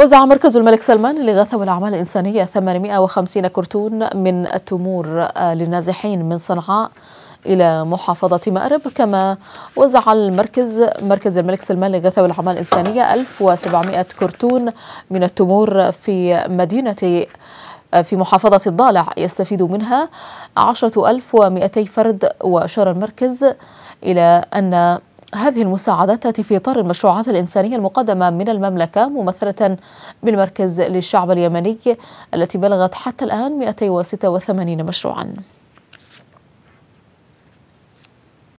وزع مركز الملك سلمان للإغاثة والأعمال الإنسانية 850 كرتون من التمور للنازحين من صنعاء إلى محافظة مأرب. كما وزع المركز مركز الملك سلمان للإغاثة والأعمال الإنسانية 1700 كرتون من التمور في مدينة في محافظة الضالع. يستفيد منها 10200 فرد وأشار المركز إلى أن هذه المساعدات تأتي في إطار المشروعات الإنسانية المقدمة من المملكة ممثلة بالمركز للشعب اليمني التي بلغت حتى الآن 286 مشروعاً.